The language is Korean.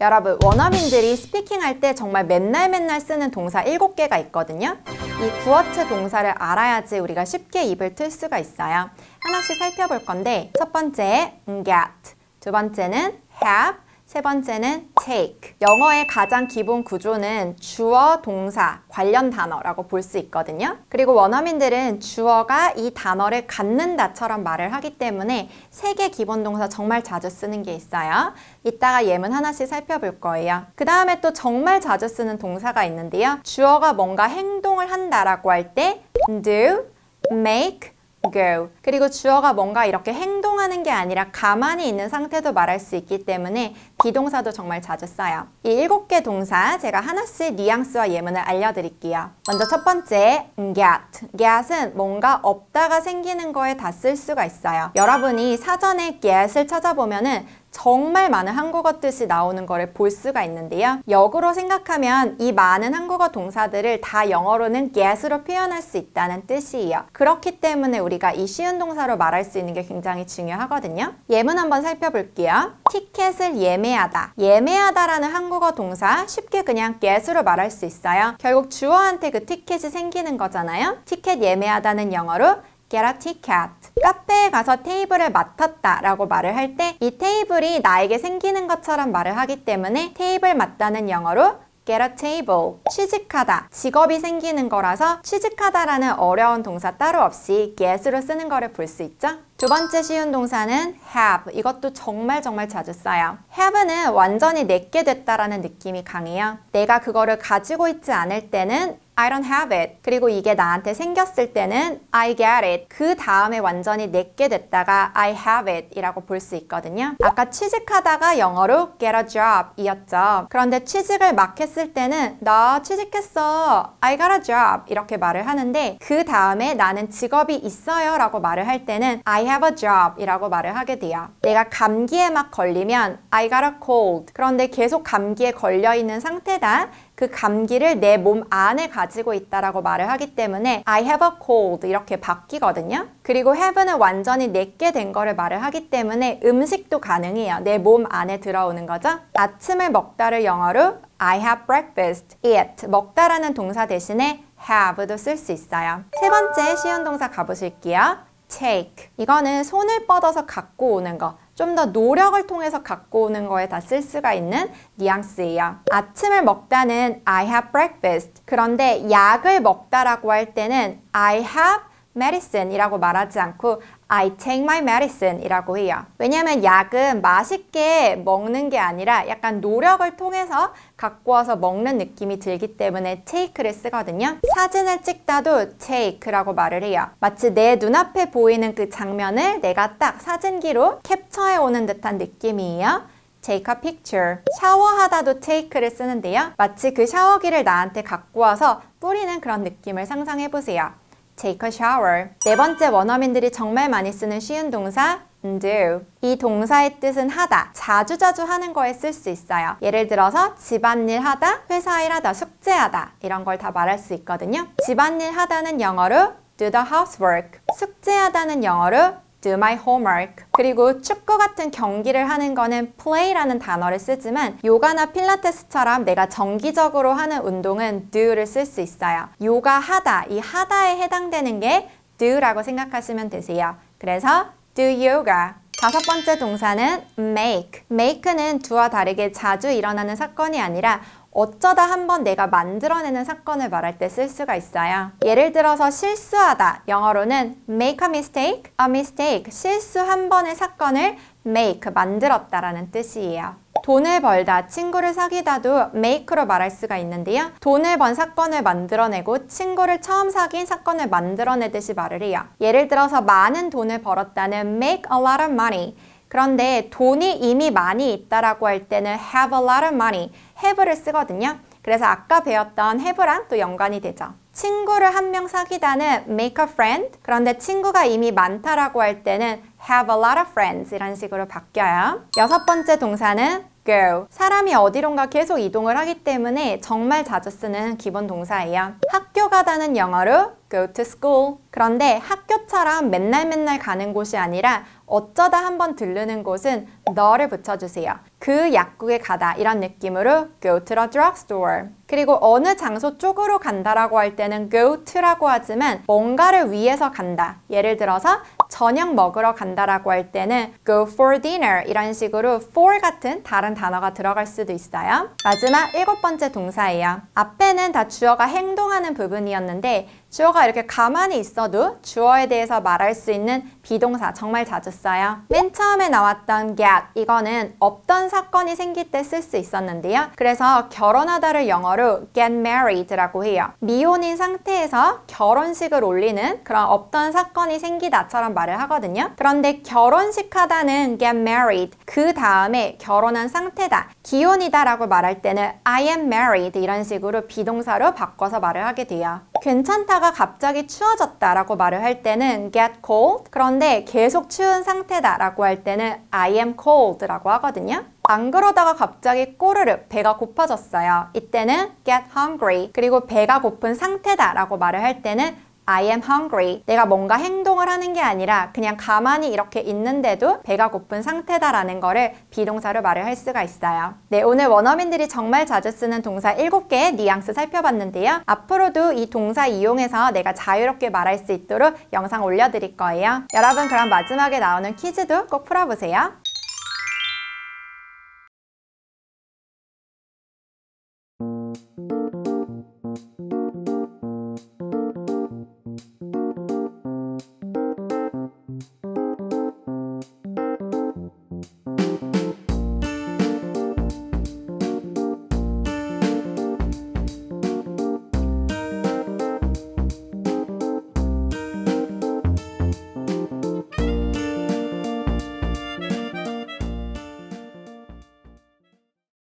여러분 원어민들이 스피킹 할 때 정말 맨날 맨날 쓰는 동사 7개가 있거든요. 이 구어체 동사를 알아야지 우리가 쉽게 입을 틀 수가 있어요. 하나씩 살펴볼 건데 첫 번째 get, 두 번째는 have, 세 번째는 take. 영어의 가장 기본 구조는 주어, 동사, 관련 단어라고 볼 수 있거든요. 그리고 원어민들은 주어가 이 단어를 갖는다처럼 말을 하기 때문에 세 개 기본 동사 정말 자주 쓰는 게 있어요. 이따가 예문 하나씩 살펴볼 거예요. 그 다음에 또 정말 자주 쓰는 동사가 있는데요. 주어가 뭔가 행동을 한다라고 할 때 do, make, go. 그리고 주어가 뭔가 이렇게 행동하는 게 아니라 가만히 있는 상태도 말할 수 있기 때문에 비동사도 정말 자주 써요. 이 일곱 개 동사 제가 하나씩 뉘앙스와 예문을 알려드릴게요. 먼저 첫 번째, get. get은 뭔가 없다가 생기는 거에 다 쓸 수가 있어요. 여러분이 사전에 get을 찾아보면은 정말 많은 한국어 뜻이 나오는 것을 볼 수가 있는데요. 역으로 생각하면 이 많은 한국어 동사들을 다 영어로는 get으로 표현할 수 있다는 뜻이에요. 그렇기 때문에 우리가 이 쉬운 동사로 말할 수 있는 게 굉장히 중요하거든요. 예문 한번 살펴볼게요. 티켓을 예매하다. 예매하다라는 한국어 동사 쉽게 그냥 get으로 말할 수 있어요. 결국 주어한테 그 티켓이 생기는 거잖아요. 티켓 예매하다는 영어로 get a ticket. 카페에 가서 테이블을 맡았다 라고 말을 할 때 이 테이블이 나에게 생기는 것처럼 말을 하기 때문에 테이블 맡다는 영어로 get a table. 취직하다. 직업이 생기는 거라서 취직하다라는 어려운 동사 따로 없이 get으로 쓰는 거를 볼 수 있죠? 두 번째 쉬운 동사는 have. 이것도 정말 정말 자주 써요. have는 완전히 내게 됐다라는 느낌이 강해요. 내가 그거를 가지고 있지 않을 때는 I don't have it. 그리고 이게 나한테 생겼을 때는 I get it. 그 다음에 완전히 내게 됐다가 I have it 이라고 볼 수 있거든요. 아까 취직하다가 영어로 get a job 이었죠. 그런데 취직을 막 했을 때는 나 취직했어. I got a job 이렇게 말을 하는데 그 다음에 나는 직업이 있어요 라고 말을 할 때는 I have a job 이라고 말을 하게 돼요. 내가 감기에 막 걸리면 I got a cold. 그런데 계속 감기에 걸려 있는 상태다. 그 감기를 내 몸 안에 가지고 있다라고 말을 하기 때문에 I have a cold 이렇게 바뀌거든요. 그리고 have는 완전히 내게 된 거를 말을 하기 때문에 음식도 가능해요. 내 몸 안에 들어오는 거죠. 아침을 먹다를 영어로 I have breakfast, eat 먹다라는 동사 대신에 have도 쓸 수 있어요. 세 번째 쉬운 동사 가보실게요. take 이거는 손을 뻗어서 갖고 오는 거. 좀 더 노력을 통해서 갖고 오는 거에 다 쓸 수가 있는 뉘앙스예요. 아침을 먹다는 I have breakfast. 그런데 약을 먹다라고 할 때는 I have medicine 이라고 말하지 않고 I take my medicine 이라고 해요. 왜냐하면 약은 맛있게 먹는 게 아니라 약간 노력을 통해서 갖고 와서 먹는 느낌이 들기 때문에 take를 쓰거든요. 사진을 찍다도 take라고 말을 해요. 마치 내 눈앞에 보이는 그 장면을 내가 딱 사진기로 캡처해 오는 듯한 느낌이에요. take a picture. 샤워하다도 take를 쓰는데요. 마치 그 샤워기를 나한테 갖고 와서 뿌리는 그런 느낌을 상상해 보세요. Take a shower. 네 번째 원어민들이 정말 많이 쓰는 쉬운 동사 do. 이 동사의 뜻은 하다, 자주자주 하는 거에 쓸 수 있어요. 예를 들어서 집안일 하다, 회사 일 하다, 숙제하다 이런 걸 다 말할 수 있거든요. 집안일 하다는 영어로 do the housework. 숙제하다는 영어로 do my homework. 그리고 축구 같은 경기를 하는 거는 play라는 단어를 쓰지만 요가나 필라테스처럼 내가 정기적으로 하는 운동은 do를 쓸 수 있어요. 요가 하다, 이 하다에 해당되는 게 do라고 생각하시면 되세요. 그래서 do yoga. 다섯 번째 동사는 make. make는 두와 다르게 자주 일어나는 사건이 아니라 어쩌다 한번 내가 만들어내는 사건을 말할 때 쓸 수가 있어요. 예를 들어서 실수하다. 영어로는 make a mistake, a mistake. 실수 한 번의 사건을 make, 만들었다라는 뜻이에요. 돈을 벌다, 친구를 사귀다도 make로 말할 수가 있는데요. 돈을 번 사건을 만들어내고 친구를 처음 사귄 사건을 만들어내듯이 말을 해요. 예를 들어서 많은 돈을 벌었다는 make a lot of money. 그런데 돈이 이미 많이 있다라고 할 때는 have a lot of money, have를 쓰거든요. 그래서 아까 배웠던 have랑 또 연관이 되죠. 친구를 한 명 사귀다는 make a friend. 그런데 친구가 이미 많다라고 할 때는 have a lot of friends 이런 식으로 바뀌어요. 여섯 번째 동사는 go. 사람이 어디론가 계속 이동을 하기 때문에 정말 자주 쓰는 기본 동사예요. 학교 가다는 영어로 go to school. 그런데 학교처럼 맨날 맨날 가는 곳이 아니라 어쩌다 한번 들르는 곳은 너를 붙여주세요. 그 약국에 가다 이런 느낌으로 go to the drugstore. 그리고 어느 장소 쪽으로 간다라고 할 때는 go to라고 하지만 뭔가를 위해서 간다. 예를 들어서 저녁 먹으러 간다라고 할 때는 go for dinner 이런 식으로 for 같은 다른 단어가 들어갈 수도 있어요. 마지막 일곱 번째 동사예요. 앞에는 다 주어가 행동하는 부분이었는데 주어가 이렇게 가만히 있어도 주어에 대해서 말할 수 있는 비동사 정말 자주 써요. 맨 처음에 나왔던 get 이거는 없던 사건이 생길 때 쓸 수 있었는데요. 그래서 결혼하다를 영어로 get married라고 해요. 미혼인 상태에서 결혼식을 올리는 그런 없던 사건이 생기다처럼 말을 하거든요. 그런데 결혼식 하다는 get married 그 다음에 결혼한 상태다, 기혼이다라고 말할 때는 I am married 이런 식으로 비동사로 바꿔서 말을 하게 돼요. 괜찮다가 갑자기 추워졌다라고 말을 할 때는 get cold 그런데 계속 추운 상태다라고 할 때는 I am cold라고 하거든요. 안 그러다가 갑자기 꼬르르 배가 고파졌어요. 이때는 get hungry 그리고 배가 고픈 상태다라고 말을 할 때는 I am hungry. 내가 뭔가 행동을 하는 게 아니라 그냥 가만히 이렇게 있는데도 배가 고픈 상태다라는 거를 비동사로 말을 할 수가 있어요. 네, 오늘 원어민들이 정말 자주 쓰는 동사 7개의 뉘앙스 살펴봤는데요. 앞으로도 이 동사 이용해서 내가 자유롭게 말할 수 있도록 영상 올려드릴 거예요. 여러분 그럼 마지막에 나오는 퀴즈도 꼭 풀어보세요.